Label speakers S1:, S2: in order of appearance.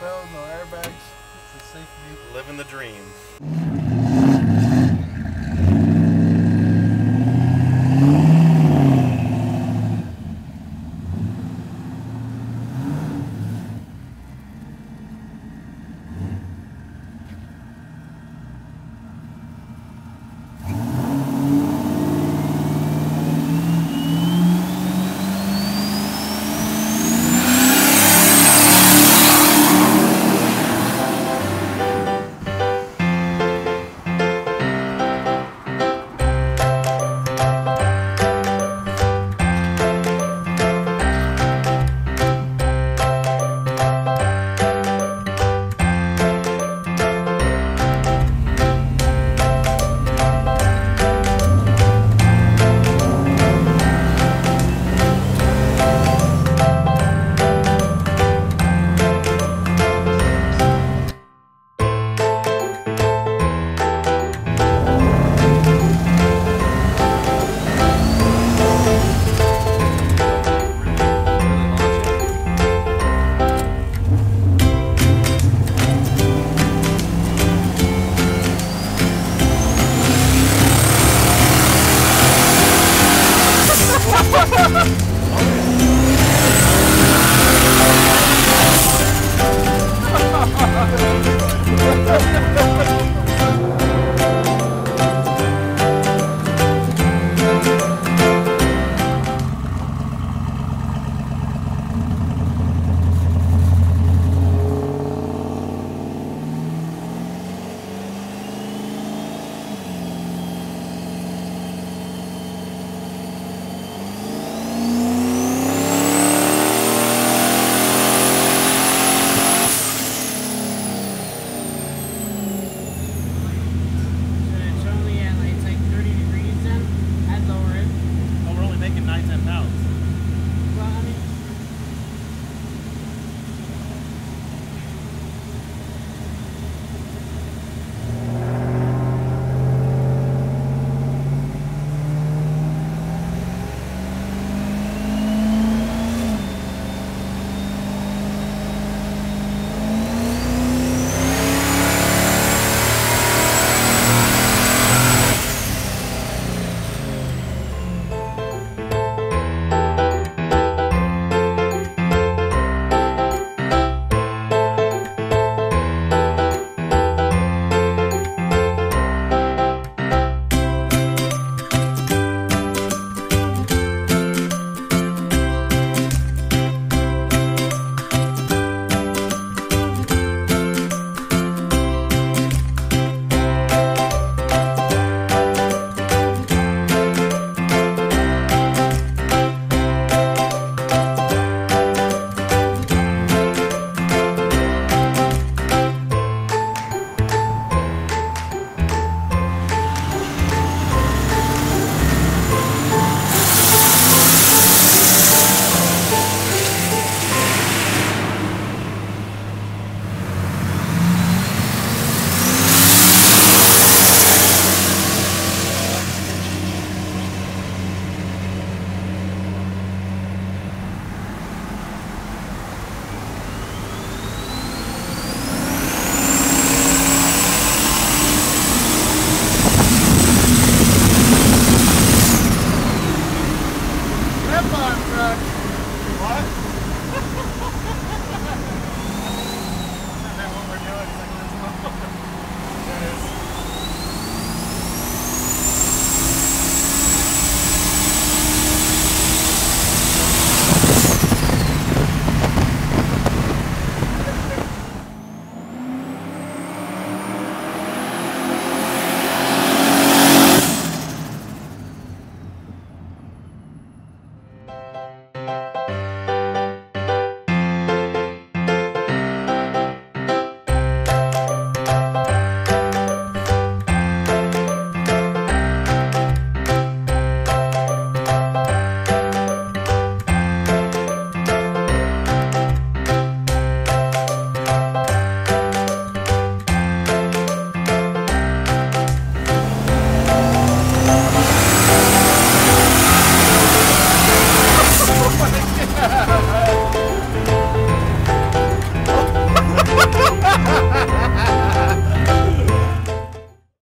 S1: no airbags. It's a safe vehicle.
S2: Living the dream.